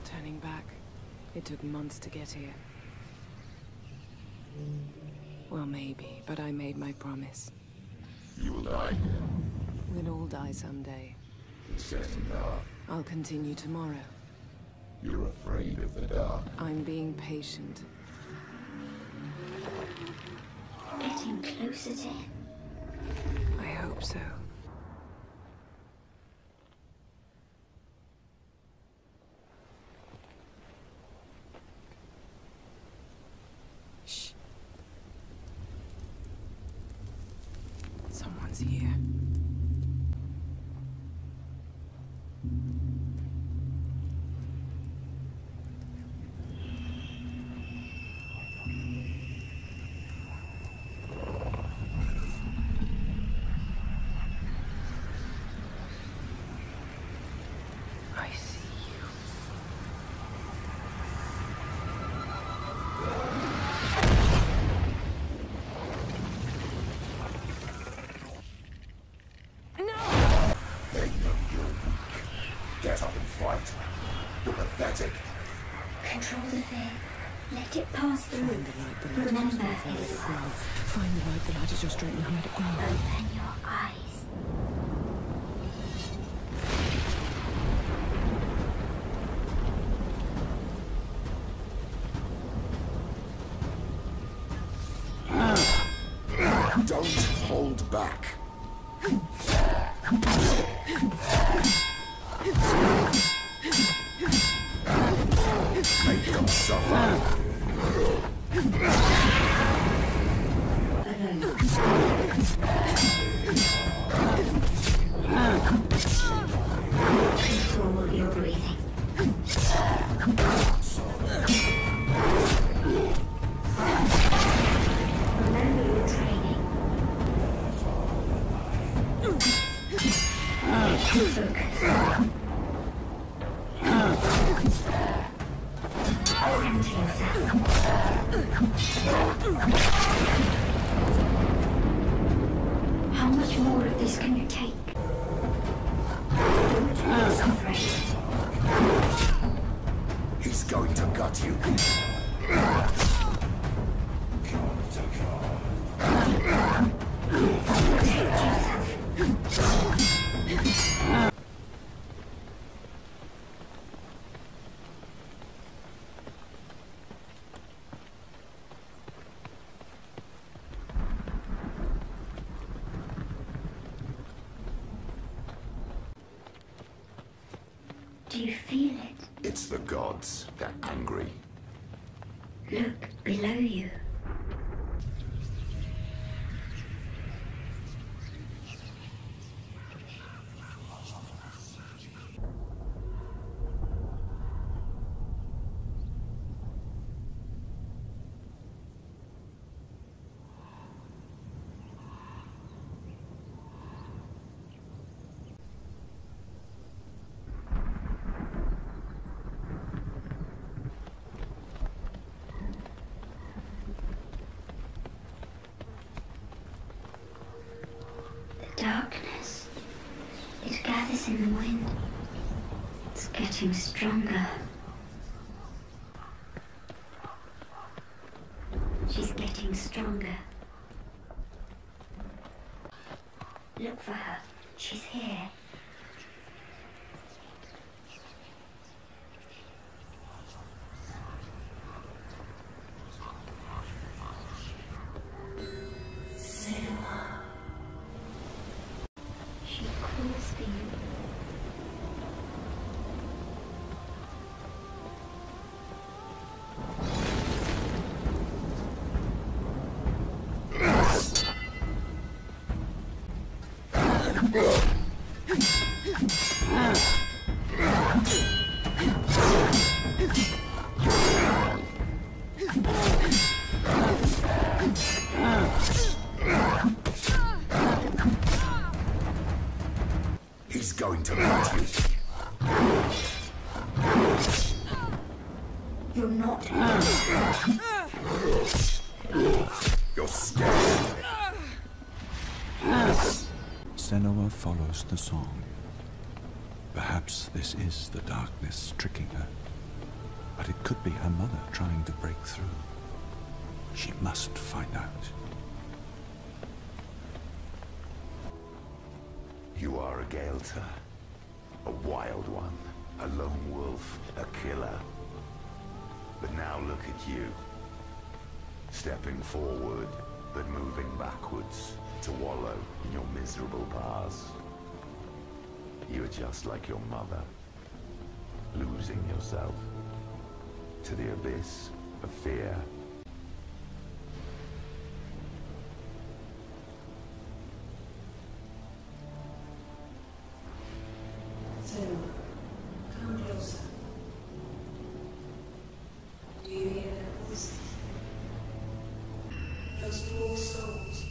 not turning back. It took months to get here. Well, maybe, but I made my promise. You will die here. We'll all die someday. It's Certain dark. I'll continue tomorrow. You're afraid of the dark. I'm being patient. Getting closer to him. I hope so. Shh. Someone's here. I see you. They know you're weak. Get up and fight. You're pathetic. Control the fear. Let it pass through. Find the light, the light is Remember your strength, and let it grow. Find the light, the light is your strength, and let it grow. Open your eyes. Don't hold back. Make them suffer. How much more of this can you take? You feel it? It's the gods. They're angry. Look below you. The darkness. It gathers in the wind. It's getting stronger. She's getting stronger. Look for her. She's here. He's going to gut you. You're not. You're scared. Ah. Senua follows the song. Perhaps this is the darkness tricking her. But it could be her mother trying to break through. She must find out. You are a Gaelta. A wild one. A lone wolf. A killer. But now look at you. Stepping forward, but moving backwards to wallow in your miserable past. You are just like your mother, losing yourself to the abyss of fear. those poor souls